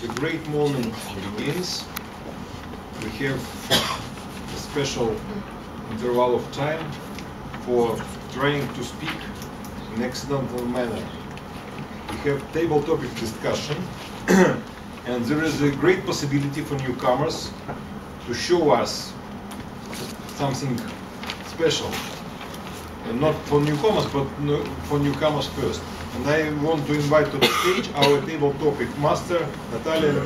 the great moment begins. We have a special interval of time for trying to speak in accidental manner. We have table topic discussion, and there is a great possibility for newcomers to show us something special. Not for newcomers, but no- for newcomers first. And I want to invite to the stage our table topic master, Natalia.